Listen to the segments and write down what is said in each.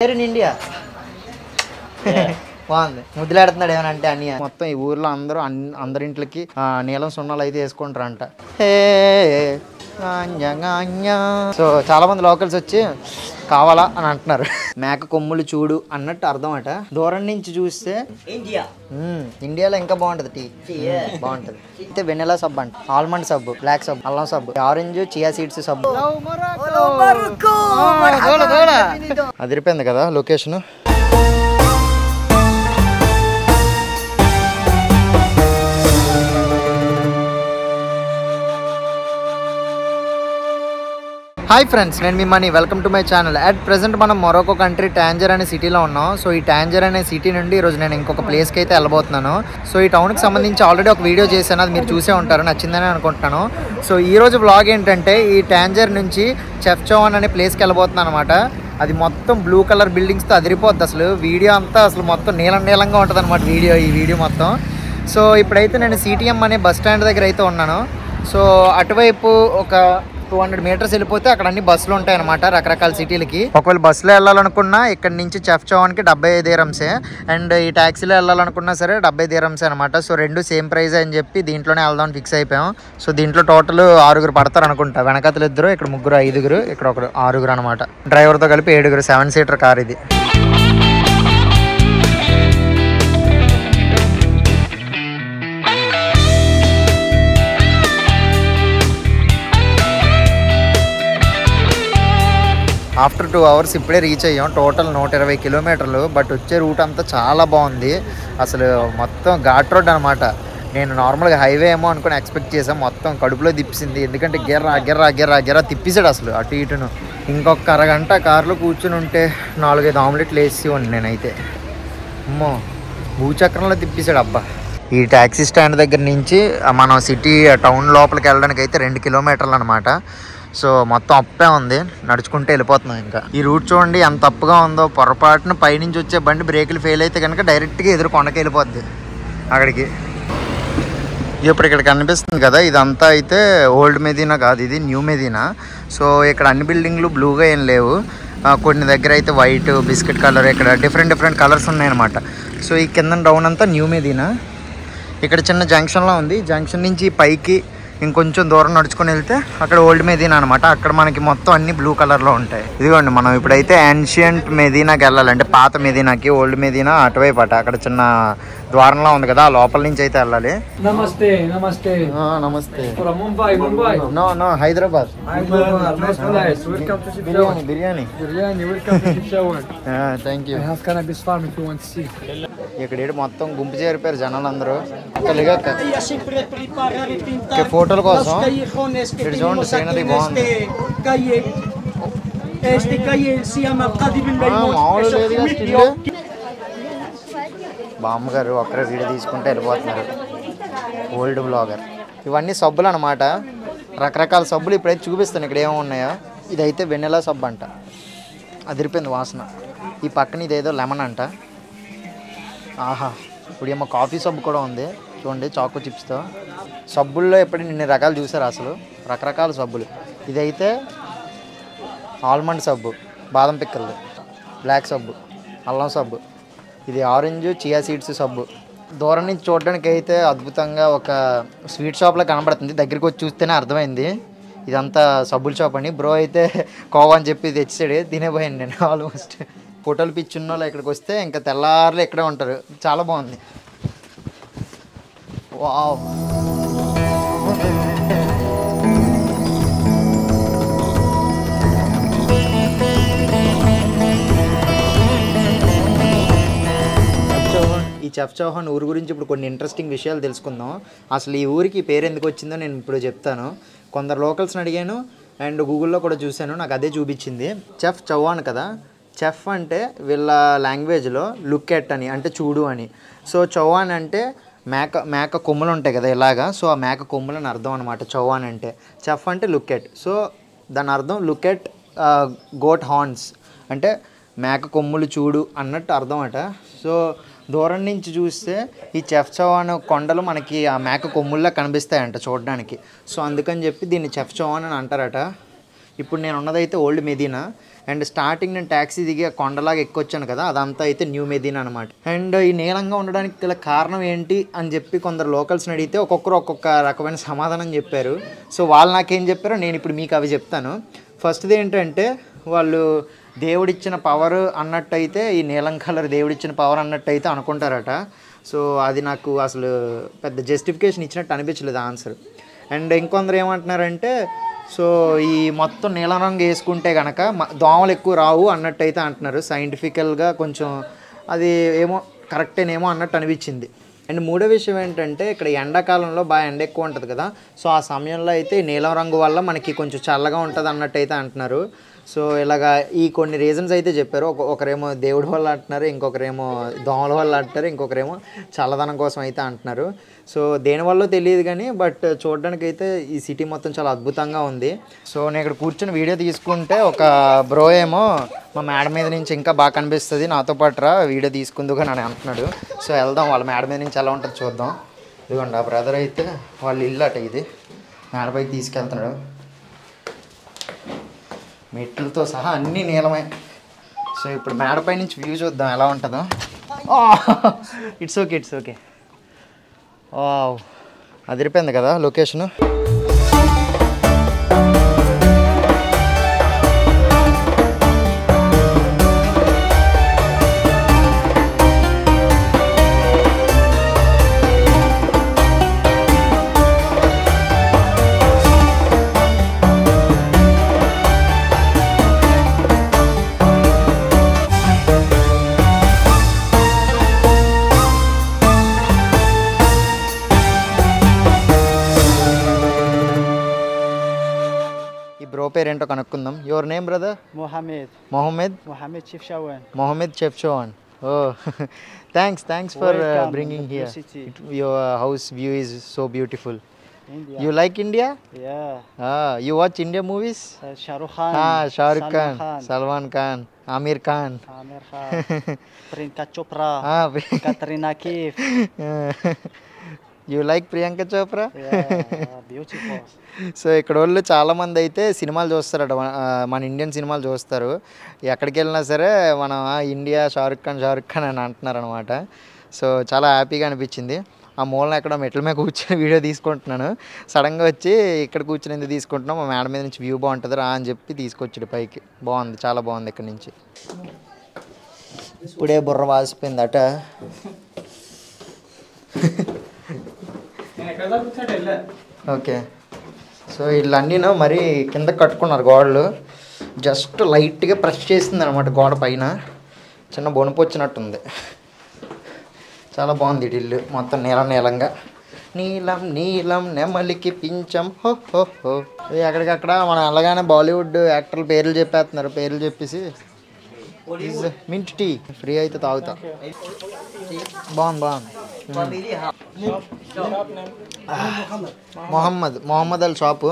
In India బాగుంది. ముద్దులాడుతున్నాడు ఏమైనా అంటే అన్ని మొత్తం ఈ ఊర్లో అందరూ అన్- అందరింట్లకి ఆ, నీలం సున్నాలు అయితే వేసుకుంటారంట. హే. సో చాలా మంది లోకల్స్ వచ్చి కావాలా అని అంటున్నారు మేక కొమ్ములు చూడు అన్నట్టు అర్థం అట దూరం నుంచి చూస్తే. మ్మ్. ఇండియాలో ఇంకా బాగుంటది టీ. బాగుంటది అయితే వెనిలా సబ్బు అంట ఆల్మండ్ సబ్బు బ్లాక్ సబ్బు అల్లం సబ్బు ఆరెంజ్ చియా సీడ్స్ సబ్బు అదిరిపోయింది కదా లొకేషన్ హాయ్ ఫ్రెండ్స్ నేను మీ Mani. Welcome to my channel at present మనం మరొక కంట్రీ ట్యాంజర్ అనే సిటీలో ఉన్నాం. సో ఈ టాంజర్ అనే సిటీ నుండి ఈరోజు నేను ఇంకొక ప్లేస్కి అయితే వెళ్ళబోతున్నాను. సో ఈ టౌన్కి సంబంధించి ఆల్రెడీ ఒక వీడియో చేశాను. అది మీరు చూసే ఉంటారు. నచ్చిందని అనుకుంటున్నాను. సో ఈరోజు బ్లాగ్ వ్లాగ్ ఏంటంటే ఈ టాంజర్ నుంచి చెఫ్ చౌన్ అనే ప్లేస్కి వెళ్ళబోతున్నాను అనమాట అది మొత్తం బ్లూ కలర్ బిల్డింగ్స్తో అదిరిపోద్ది అసలు. వీడియో అంతా అసలు మొత్తం నీలం నీలంగా ఉంటుంది అనమాట వీడియో ఈ వీడియో మొత్తం. సో ఇప్పుడైతే నేను సిటీఎం అనే బస్ స్టాండ్ దగ్గర అయితే ఉన్నాను. సో అటువైపు ఒక టూ హండ్రెడ్ మీటర్స్ వెళ్ళిపోతే అక్కడ అన్ని బస్సులు ఉంటాయి అనమాట రకరకాల సిటీలకి. ఒకవేళ బస్సులో వెళ్ళాలనుకున్నా ఇక్కడ నుంచి చెఫ్ చౌన్కి డెబ్బై ఐదు దీరమ్సే అండ్ ఈ ట్యాక్సీలో వెళ్ళాలనుకున్నా సరే డెబ్బై దీరమ్సే అనమాట సో రెండు సేమ్ ప్రైస్ అని చెప్పి దీంట్లోనే వెళ్దాం ఫిక్స్ అయిపోయాం. సో దీంట్లో టోటల్ ఆరుగురు పడతారు అనుకుంటా. వెనకతలు ఇద్దరు ఇక్కడ ముగ్గురు ఐదుగురు ఇక్కడ ఒకరు ఆరుగురు అనమాట డ్రైవర్తో కలిపి ఏడుగురు సెవెన్ సీటర్ కార్ ఇది. ఆఫ్టర్ టూ అవర్స్ ఇప్పుడే రీచ్ అయ్యాం. టోటల్ నూట ఇరవై కిలోమీటర్లు బట్ వచ్చే రూట్ అంతా చాలా బాగుంది. అసలు మొత్తం ఘాట్ రోడ్ అనమాట నేను నార్మల్గా హైవే ఏమో అనుకుని ఎక్స్పెక్ట్ చేసాం మొత్తం కడుపులో తిప్పింది ఎందుకంటే గిర్రా గిర్రా గిర్రా గిర్రా తిప్పిసాడు అసలు అటు ఇటును. ఇంకొక అరగంట కారులో కూర్చుని ఉంటే నాలుగైదు ఆమ్లెట్లు వేసి ఉండి నేనైతే. అమ్మో భూచక్రంలో తిప్పిసాడు అబ్బా. ఈ ట్యాక్సీ స్టాండ్ దగ్గర నుంచి మనం సిటీ టౌన్ లోపలికి వెళ్ళడానికి అయితే రెండు కిలోమీటర్లు అనమాట సో మొత్తం అప్పే ఉంది. నడుచుకుంటూ వెళ్ళిపోతున్నాం ఇంకా. ఈ రూట్ చూడండి ఎంత తప్పుగా ఉందో. పొరపాటున పైనుంచి వచ్చే బండి బ్రేకులు ఫెయిల్ అయితే కనుక డైరెక్ట్గా ఎదురు కొండకి వెళ్ళిపోద్ది అక్కడికి. ఇప్పుడు ఇక్కడ కనిపిస్తుంది కదా ఇదంతా అయితే ఓల్డ్ మెదీనా కాదు ఇది న్యూ మెదీనా. సో ఇక్కడ అన్ని బిల్డింగ్లు బ్లూగా ఏం లేవు. కొన్ని దగ్గర అయితే వైట్ బిస్కెట్ కలర్ ఇక్కడ డిఫరెంట్ డిఫరెంట్ కలర్స్ ఉన్నాయన్నమాట. సో ఈ కింద డౌన్ అంతా న్యూ మెదీనా. ఇక్కడ చిన్న జంక్షన్లో ఉంది. జంక్షన్ నుంచి పైకి ఇంకొంచెం దూరం నడుచుకొని వెళ్తే అక్కడ ఓల్డ్ మెదీనా అనమాట అక్కడ మనకి మొత్తం అన్ని బ్లూ కలర్లో ఉంటాయి. ఇదిగోండి మనం ఇప్పుడైతే యాన్షియంట్ మెదీనాకి వెళ్ళాలంటే పాత మెదీనాకి ఓల్డ్ మెదీనా అటువైపు అట. అక్కడ చిన్న ద్వారంలో ఉంది కదా ఆ లోపల నుంచి అయితే వెళ్ళాలి Namaste, namaste. నమస్తే From Mumbai, Mumbai. No no Hyderabad Hyderabad, nice place. Welcome to Ship biryani Shower. Biryani Biryani, welcome to Ship Shower. Thank you I have cannabis farm if you want to see. ఇక్కడ ఈడ మొత్తం గుంపు చేరిపోయారు జనాలు అందరూ కలిగా Ella siempre preparar y pintar Que foto lo los coso. callejones que Pero yo no tenemos sé aquí nada en igual. este calle. Este calle se llama Qadi bin Baymouth. మామూలు Es బామ్మగారు ఒక్కరే video తీసుకుంటే వెళ్ళిపోతున్నారు. Old blogger. ఇవన్నీ సబ్బులు అనమాట రకరకాల సబ్బులు ఇప్పుడైతే చూపిస్తాను ఇక్కడ ఏమున్నాయో. ఇదైతే వెన్నెలా సబ్బు అంట. అదిరిపోయింది వాసన. ఈ పక్కన ఇదేదో లెమన్ అంట. ఆహా. ఇప్పుడు ఏమో కాఫీ సబ్బు కూడా ఉంది. చూడండి చాకో చిప్స్తో. సబ్బుల్లో ఎప్పుడు ఇన్ని రకాలు చూసారు అసలు? రకరకాల సబ్బులు. ఇదైతే ఆల్మండ్ సబ్బు బాదం పిక్కలు బ్లాక్ సబ్బు అల్లం సబ్బు. ఇది ఆరెంజ్ చియా సీడ్స్ సబ్బు. దూరం నుంచి చూడడానికి అయితే అద్భుతంగా ఒక స్వీట్ షాప్లో కనబడుతుంది. దగ్గరికి వచ్చి చూస్తేనే అర్థమైంది. ఇదంతా సబ్బుల షాప్ అని. బ్రో అయితే కోవా అని చెప్పి తెచ్చాడు. తినేపోయాను నేను ఆల్మోస్ట్. ఫోటోలు పిచ్చున్న వాళ్ళు ఇక్కడికి వస్తే ఇంకా తెల్లారులు ఇక్కడే ఉంటారు. చాలా బాగుంది. వావ్. ఈ చెఫ్ చౌహాన్ ఊరు గురించి ఇప్పుడు కొన్ని ఇంట్రెస్టింగ్ విషయాలు తెలుసుకుందాం. అసలు ఈ ఊరికి పేరు ఎందుకు వచ్చిందో నేను ఇప్పుడు చెప్తాను. కొందరు లోకల్స్ని అడిగాను అండ్ గూగుల్లో కూడా చూశాను నాకు అదే చూపించింది. చెఫ్ చౌహాన్ కదా? చెఫ్ అంటే వీళ్ళ లాంగ్వేజ్లో లుక్ ఎట్ అని అంటే చూడు అని. సో చౌహాన్ అంటే మేక మేక కొమ్ములు ఉంటాయి కదా ఇలాగా? సో ఆ మేక కొమ్ములు అని అర్థం అనమాట చౌహాన్ అంటే. చెఫ్ అంటే లుక్ ఎట్ సో దాని అర్థం లుక్ ఎట్ గోట్ హార్న్స్ అంటే మేక కొమ్ములు చూడు అన్నట్టు అర్థం అట. సో దూరం నుంచి చూస్తే ఈ చెఫ్ చవాన్ కొండలు మనకి ఆ మేక కొమ్ముల్లా కనిపిస్తాయంట చూడడానికి. సో అందుకని చెప్పి దీన్ని చెఫ్ అని అంటారట. ఇప్పుడు నేను ఉన్నదైతే ఓల్డ్ మెదీనా? అండ్ స్టార్టింగ్ నేను ట్యాక్సీ దిగి ఆ కొండలాగా ఎక్కొచ్చాను కదా అదంతా అయితే న్యూ మెదీనా అనమాట అండ్ ఈ నీలంగా ఉండడానికి గల కారణం ఏంటి అని చెప్పి కొందరు లోకల్స్ని అడిగితే ఒక్కొక్కరు ఒక్కొక్క రకమైన సమాధానం చెప్పారు. సో వాళ్ళు నాకేం చెప్పారో నేను ఇప్పుడు మీకు అవి చెప్తాను. ఫస్ట్ది ఏంటంటే వాళ్ళు దేవుడిచ్చిన పవర్ అన్నట్టయితే ఈ నీలం కలర్ దేవుడిచ్చిన పవర్ అన్నట్టయితే అనుకుంటారట. సో అది నాకు అసలు పెద్ద జస్టిఫికేషన్ ఇచ్చినట్టు అనిపించలేదు ఆన్సర్ అండ్ ఇంకొందరు ఏమంటున్నారంటే సో ఈ మొత్తం నీలం రంగు వేసుకుంటే కనుక దోమలు ఎక్కువ రావు అన్నట్టయితే అంటున్నారు. సైంటిఫికల్గా కొంచెం అది ఏమో కరెక్టేనేమో అన్నట్టు అనిపించింది. అండ్ మూడో విషయం ఏంటంటే ఇక్కడ ఎండాకాలంలో బాగా ఎండ ఎక్కువ ఉంటుంది కదా. సో ఆ సమయంలో అయితే నీలం రంగు వల్ల మనకి కొంచెం చల్లగా ఉంటుంది అన్నట్టు అయితే అంటున్నారు. సో ఇలాగా ఈ కొన్ని రీజన్స్ అయితే చెప్పారు. ఒక ఒకరేమో దేవుడి వల్ల అంటున్నారు ఇంకొకరేమో దోమల వల్ల అంటున్నారు ఇంకొకరేమో చల్లదనం కోసం అయితే అంటున్నారు. సో దేనివల్ల తెలియదు కానీ బట్ చూడడానికి అయితే ఈ సిటీ మొత్తం చాలా అద్భుతంగా ఉంది. సో నేను ఇక్కడ కూర్చొని వీడియో తీసుకుంటే ఒక బ్రో ఏమో మా మేడ మీద నుంచి ఇంకా బాగా కనిపిస్తుంది నాతో పాటు రా వీడియో తీసుకుందుకు అని అంటున్నాడు. సో వెళ్దాం వాళ్ళ మేడ మీద నుంచి ఎలా ఉంటుంది చూద్దాం. ఇదిగోండి ఆ బ్రదర్ అయితే వాళ్ళ ఇల్లు అట ఇది. మేడపైకి తీసుకెళ్తున్నాడు. మెట్లతో సహా అన్నీ నీలమే. సో ఇప్పుడు మేడపై నుంచి వ్యూ చూద్దాం ఎలా ఉంటుందో. ఇట్స్ ఓకే ఇట్స్ ఓకే అదిరిపోయింది కదా లొకేషను? ఈ బ్రో పేరేంటో కనుక్కుందాం your name brother Mohamed. Mohamed Mohamed Chifchawan. Mohamed Chefchaouen oh thanks thanks for bringing here. Your house view is so beautiful India. You like India yeah. You watch India movies Uh, Shah Rukh Khan. Shah Rukh Salman Khan Salman Khan Aamir Khan Amir Khan. Priyanka Chopra. Katrina Kaif. You like Priyanka Chopra. So ఇక్కడ వాళ్ళు చాలామంది అయితే సినిమాలు చూస్తారట. మన- Indian సినిమాలు చూస్తారు. ఎక్కడికి వెళ్ళినా సరే మనం ఇండియా షారుఖ్ ఖాన్ షారుఖ్ ఖాన్ అని అంటున్నారు అనమాట సో చాలా హ్యాపీగా అనిపించింది. ఆ మూలన ఎక్కడ మెట్ల మీద కూర్చొని వీడియో తీసుకుంటున్నాను. సడన్గా వచ్చి ఇక్కడ కూర్చొని ఎందుకు తీసుకుంటున్నాం? మా మేడ మీద నుంచి వ్యూ బాగుంటుంది రా అని చెప్పి తీసుకొచ్చాడు పైకి. బాగుంది చాలా బాగుంది ఇక్కడ నుంచి. ఇప్పుడే బుర్ర వాసిపోయింది అట ఓకే. సో వీళ్ళన్నీను మరి కింద కట్టుకున్నారు గోడలు. జస్ట్ లైట్గా ప్రెస్ చేసింది అనమాట గోడ పైన. చిన్న బొనుపు వచ్చినట్టుంది. చాలా బాగుంది ఇల్లు మొత్తం నీలం నీలంగా. నీలం నీలం నెమలికి పించం హో హో హో. అక్కడికక్కడ మనం అలాగానే బాలీవుడ్ యాక్టర్ల పేర్లు చెప్పేస్తున్నారు. పేర్లు చెప్పేసి. మింట్ టీ ఫ్రీ అయితే తాగుతా బాగుంది బాగుంది మొహమ్మద్ మొహమ్మద్ అల్ షాపు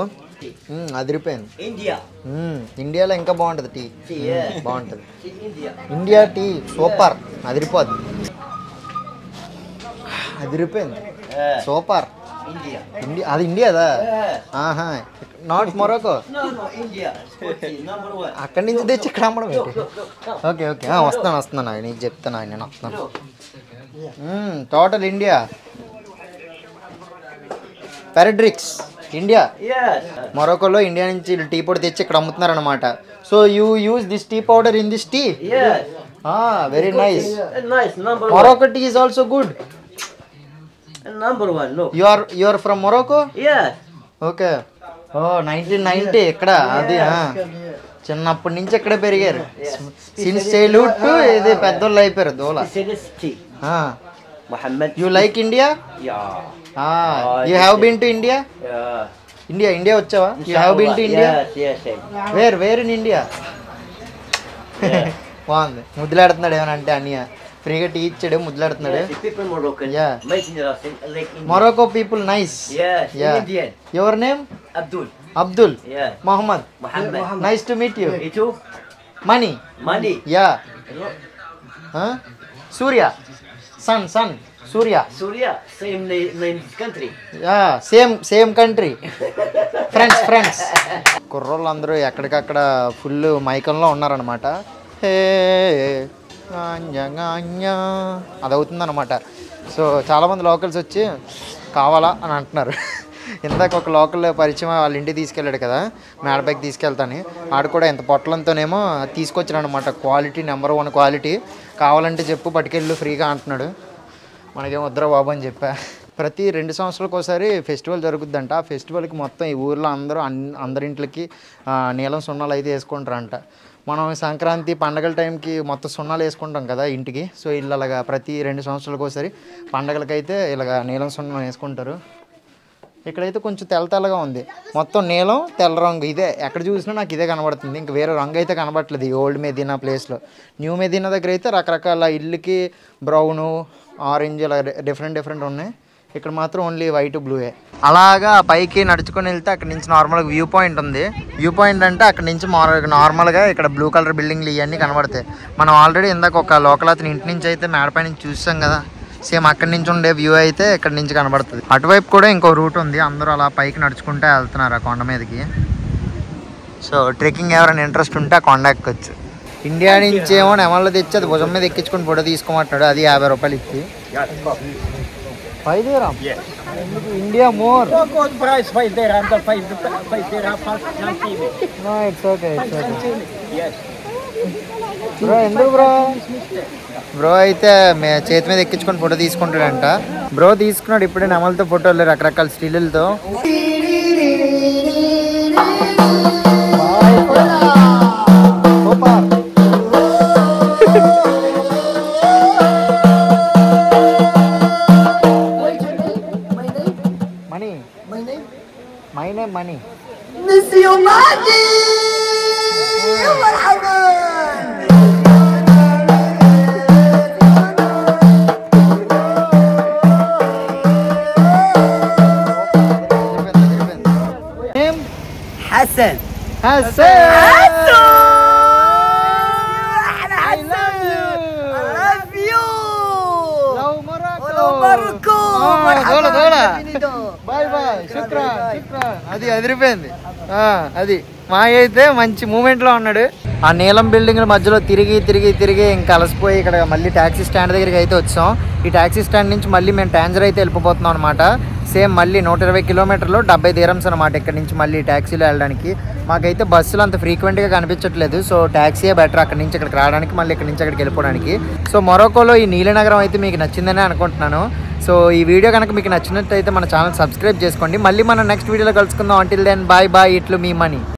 మ్మ్, అదిరిపోయింది India. మ్మ్, ఇండియాలో ఇంకా బాగుంటుంది టీ Yeah. బాగుంటుంది India. ఇండియా టీ సూపర్ అదిరిపోద్ది అదిరిపోయింది Uh, సూపర్ India. ఇండియా అది ఇండియాదా ఆహా నాట్ మొరకో. అక్కడి నుంచి తెచ్చి ఇక్కడ అమ్మడం ఏంటి ఓకే ఓకే వస్తాను వస్తున్నాను ఆగు, నీకు చెప్తాను ఆగు, నేను వస్తాను టోటల్ ఇండియా పెరడ్రిక్స్ ఇండియా. మొరకోలో ఇండియా నుంచి టీ పౌడర్ తెచ్చి ఇక్కడ అమ్ముతున్నారు అనమాట so you use this tea powder in this tea. Very nice. Morocco tea is also good Number one, look. You are you are from Morocco Yes. Okay oh nineteen ninety ఇక్కడ అది ఆ. చిన్నప్పటి నుంచి ఇక్కడే పెరిగారు? సిన్స్ చైల్డ్హుడ్ ఇది పెద్దోళ్ళు అయిపోయారు దోల. Muhammad. You like India Yeah. You have been to India Yeah. India India వచ్చావా? You have been to India Yes, yes, yes. Where where in India బాగుంది. ముద్దులాడుతున్నాడు ఏమైనా అంటే అన్నయ్య. ఫ్రీగా టీ ఇచ్చాడు ముద్దులాడుతున్నాడు. Morocco people nice. Your name. Abdul Yeah. Mohammed. Nice to meet you? Money Money. Yeah Surya sun sun Surya same na- name country. Same same country friends friends కుర్రోళ్ళు అందరూ ఎక్కడికక్కడ ఫుల్ మైకంలో ఉన్నారనమాట హే. అది అవుతుందన్నమాట సో చాలామంది locals వచ్చి కావాలా అని అంటున్నారు. ఇందాక ఒక లోకల్ పరిచయం వాళ్ళ ఇంటికి తీసుకెళ్ళాడు కదా మేడపైకి తీసుకెళ్తాను. ఆడు కూడా ఎంత పొట్టలంతోనేమో తీసుకొచ్చాడనమాట క్వాలిటీ నెంబర్ వన్ క్వాలిటీ. కావాలంటే చెప్పు పట్టుకెళ్ళు ఫ్రీగా అంటున్నాడు. మనకేం వద్దరా బాబు అని చెప్పా. ప్రతి రెండు సంవత్సరాలకు ఒకసారి ఫెస్టివల్ జరుగుద్దంట. ఆ ఫెస్టివల్కి మొత్తం ఈ ఊర్లో అందరూ అన్ అందరింట్లకి నీలం సున్నాలు అయితే వేసుకుంటారంట. మనం సంక్రాంతి పండగల టైంకి మొత్తం సున్నాలు వేసుకుంటాం కదా ఇంటికి. సో ఇల్లు అలాగా ప్రతి రెండు సంవత్సరాలకు ఒకసారి పండగలకైతే ఇలాగ నీలం సున్నం వేసుకుంటారు. ఇక్కడైతే కొంచెం తెల్ల తెల్లగా ఉంది. మొత్తం నీలం తెల్ల రంగు. ఇదే ఎక్కడ చూసినా నాకు ఇదే కనబడుతుంది. ఇంక వేరే రంగు అయితే కనబడట్లేదు ఈ ఓల్డ్ మెదీనా ప్లేస్లో. న్యూ మెదీనా దగ్గర అయితే రకరకాల ఇల్లుకి బ్రౌను ఆరెంజ్ ఇలా డిఫరెంట్ డిఫరెంట్ ఉన్నాయి. ఇక్కడ మాత్రం ఓన్లీ వైట్ బ్లూయే అలాగా పైకి నడుచుకొని వెళ్తే అక్కడ నుంచి నార్మల్గా వ్యూ పాయింట్ ఉంది. వ్యూ పాయింట్ అంటే అక్కడ నుంచి నార్మల్గా ఇక్కడ బ్లూ కలర్ బిల్డింగ్లు ఇవన్నీ కనబడతాయి. మనం ఆల్రెడీ ఇందాక ఒక లోకల్ అతని ఇంటి నుంచి అయితే మేడపై నుంచి చూసాం కదా. సేమ్ అక్కడి నుంచి ఉండే వ్యూ అయితే ఇక్కడ నుంచి కనబడుతుంది. అటువైపు కూడా ఇంకో రూట్ ఉంది. అందరూ అలా పైకి నడుచుకుంటే వెళ్తున్నారు ఆ కొండ మీదకి. సో ట్రెక్కింగ్ ఎవరైనా ఇంట్రెస్ట్ ఉంటే ఆ కొండ ఎక్కొచ్చు. ఇండియా నుంచి ఏమో నెమల్లో తెచ్చి అది భుజం మీద ఎక్కించుకొని ఫోటో తీసుకోమంటున్నాడు. అది యాభై రూపాయలు ఇచ్చి. Five dirham? ఎందుకు? India more Good price, 5 dirham, the 5 5 dirham, half centime. No it's okay it's okay Yes. Bro ఎందుకు బ్రో బ్రో అయితే మే చేతి మీద ఎక్కించుకొని ఫోటో తీసుకుంటాడంట. బ్రో తీసుకున్నాడు ఇప్పుడే నెమలతో ఫోటోలు రకరకాల స్టిల్లులతో Hassan. హసన్ లవ్ మొరాకో దోల దోల బాయ్ బాయ్ శుక్రాన్ శుక్రాన్ అది అదిరిపోయింది. అది. మా అయితే మంచి మూమెంట్లో ఉన్నాడు. ఆ నీలం బిల్డింగ్ మధ్యలో తిరిగి తిరిగి తిరిగి ఇంకా అలసిపోయి ఇక్కడ మళ్ళీ ట్యాక్సీ స్టాండ్ దగ్గరికి అయితే వచ్చాం. ఈ ట్యాక్సీ స్టాండ్ నుంచి మళ్ళీ మేము ట్యాంజర్ అయితే వెళ్ళిపోతున్నాం అనమాట సేమ్ మళ్ళీ నూట ఇరవై కిలోమీటర్లు డెబ్బై తీరమ్స్ అనమాట ఇక్కడ నుంచి మళ్ళీ ట్యాక్సీలో వెళ్ళడానికి. మాకైతే బస్సులు అంత ఫ్రీక్వెంట్గా కనిపించట్లేదు సో ట్యాక్సీయే బెటర్ అక్కడ నుంచి ఇక్కడికి రావడానికి మళ్ళీ ఇక్కడ నుంచి అక్కడికి వెళ్ళిపోవడానికి. సో మొరకోలో ఈ నీలనగరం అయితే మీకు నచ్చిందని అనుకుంటున్నాను. సో ఈ వీడియో కనుక మీకు నచ్చినట్టయితే మన ఛానల్ సబ్స్క్రైబ్ చేసుకోండి. మళ్ళీ మనం నెక్స్ట్ వీడియోలో కలుసుకుందాం. అంటిల్ దెన్ బాయ్ బాయ్ ఇట్లు మీ మనీ.